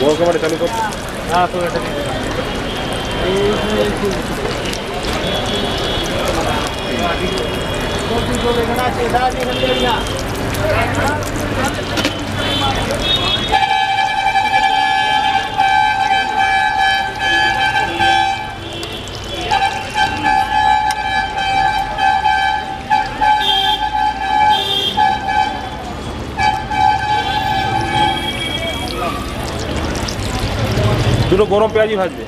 Camera চালু কর হ্যাঁ তো দুটো গরম পেঁয়াজি ভাজবে।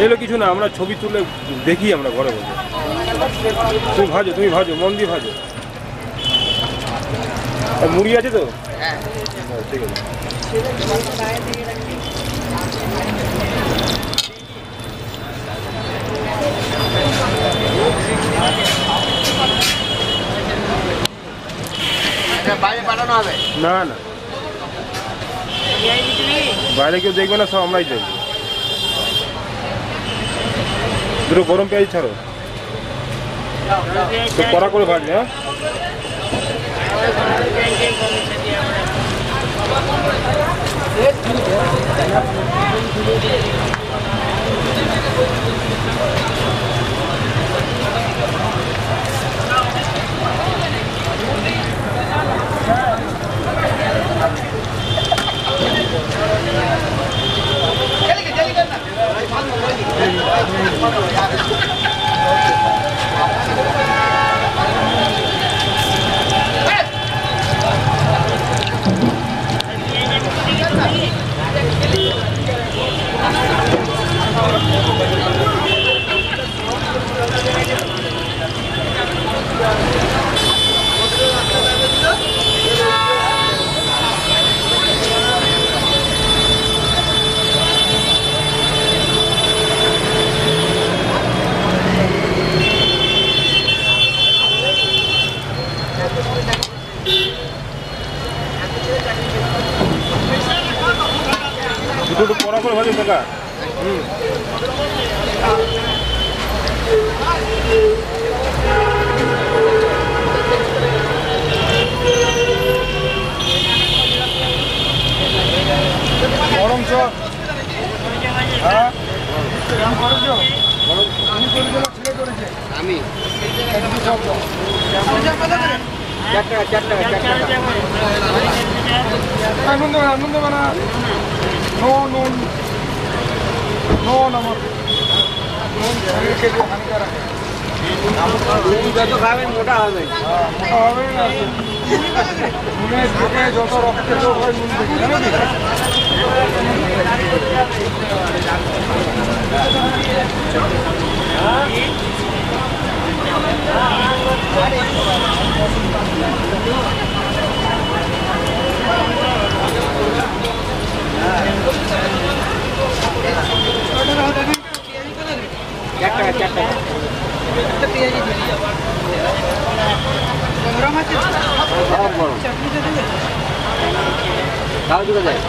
এগুলো কিছু না আমরা ছবি তুলে দেখি আমরা ঘরে বসে। তুমি ভাজো তুমি ভাজো মন দিয়ে ভাজো। আর মুড়ি আছে তো? হ্যাঁ। ঠিক আছে। বাইরে পাঠানো হবে? না না। বাইরে কেউ দেখবে না সব আমরাই দেখব। দুটো গরম পেঁয়াজ ছাড়ো। কড়া করে ভাজবে হ্যাঁ? কাকা হুম গরম চল হ্যাঁ? আমি টাকা টাকা আনন্দ আনন্দ বানা নো নুন আমার নুন শরীরকে যে হানিকারক যত খাবেন যত রক্তের রোগ হয় নুন টাকা চার টাকা সব গরম তাও দুটো দেয়